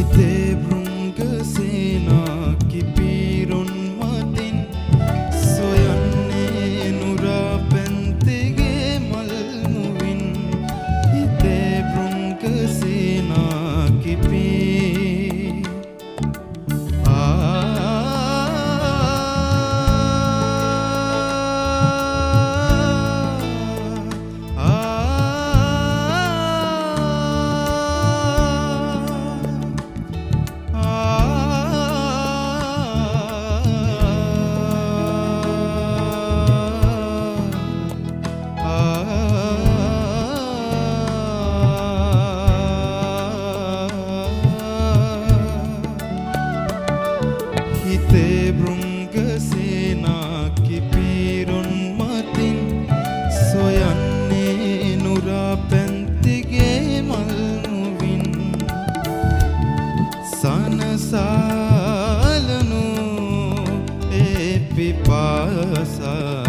හිතේ හිතේ බෘංගසේනා කිපීරුන් මතින් සොයන්නේ නුරා පැන්තිගේ මල්මුවින් සනසාලනු ඒ පිපාසා